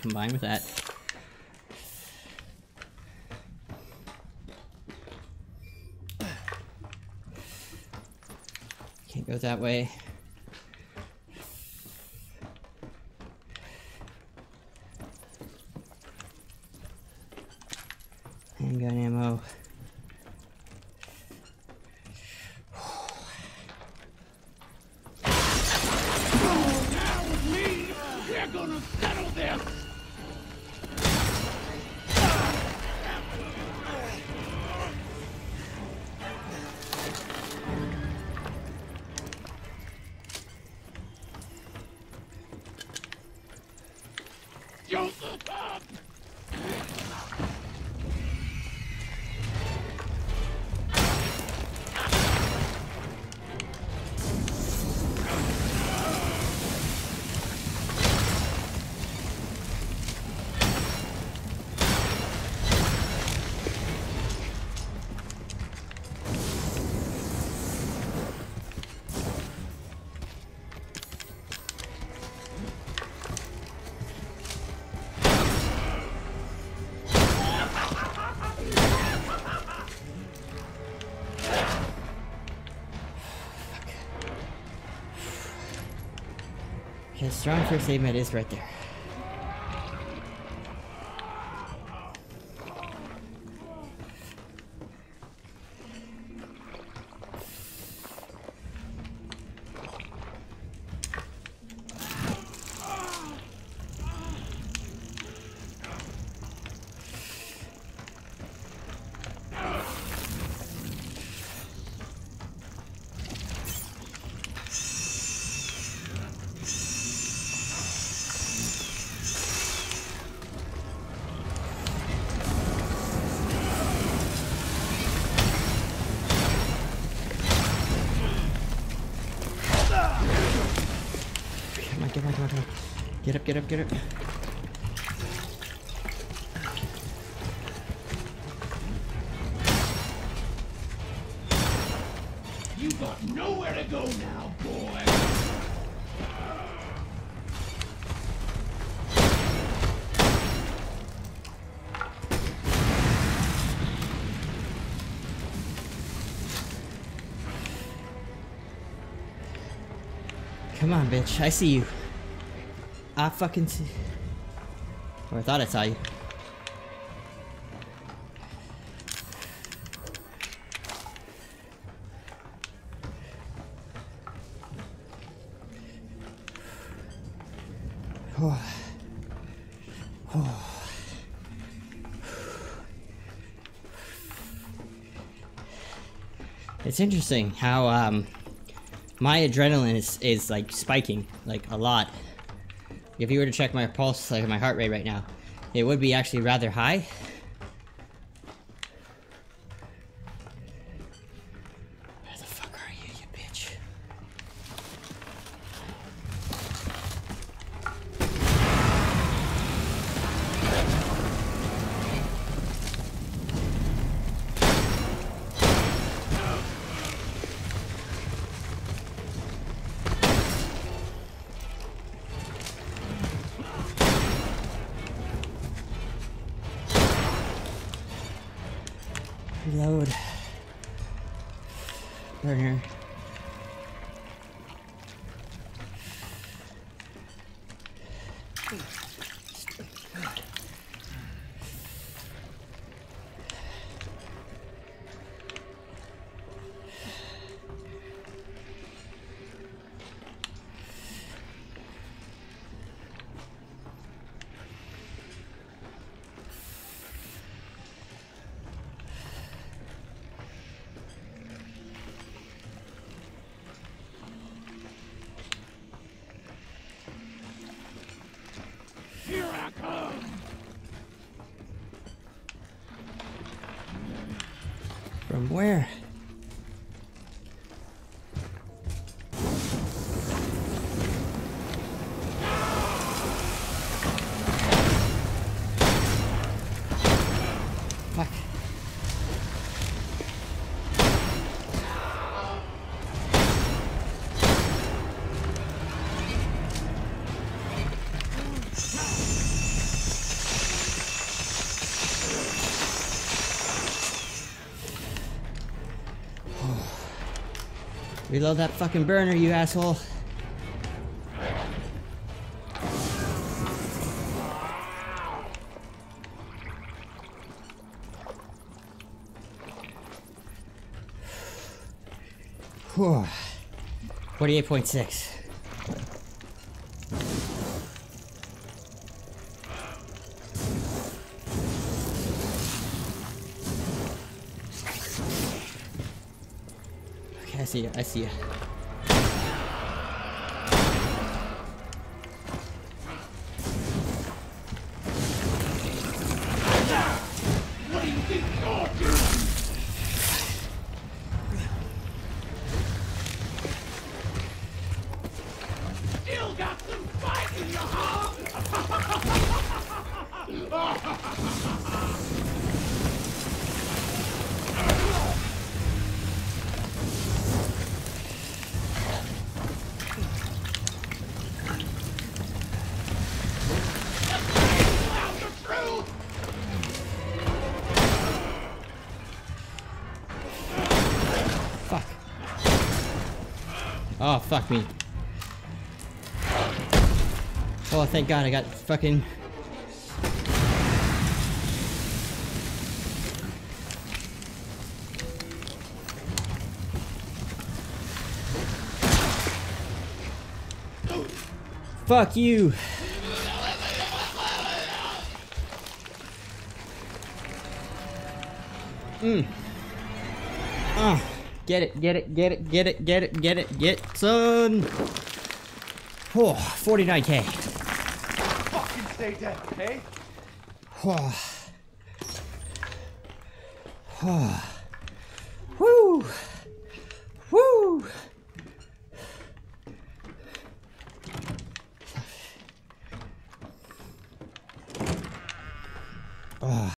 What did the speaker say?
combine with that. Can't go that way. Handgun ammo. Joseph! Okay, strong first aid med is right there. Get up, get up, get up. You got nowhere to go now, boy! Come on, bitch. I see you. I fucking see. I thought I saw you. It's interesting how um, my adrenaline is, is like spiking like a lot. If you were to check my pulse, like my heart rate right now, it would be actually rather high. Reload. Burner. From where? Fuck. Reload that fucking burner, you asshole. Whew. 48.6. see. I see Oh, fuck me. Oh, thank god I got fucking... Fuck you! Mmm. Ah, get it, get it, get it, get it, get it, get it, get son. Oh, 49k. Fucking stay dead, okay? Oh. Oh. Woo.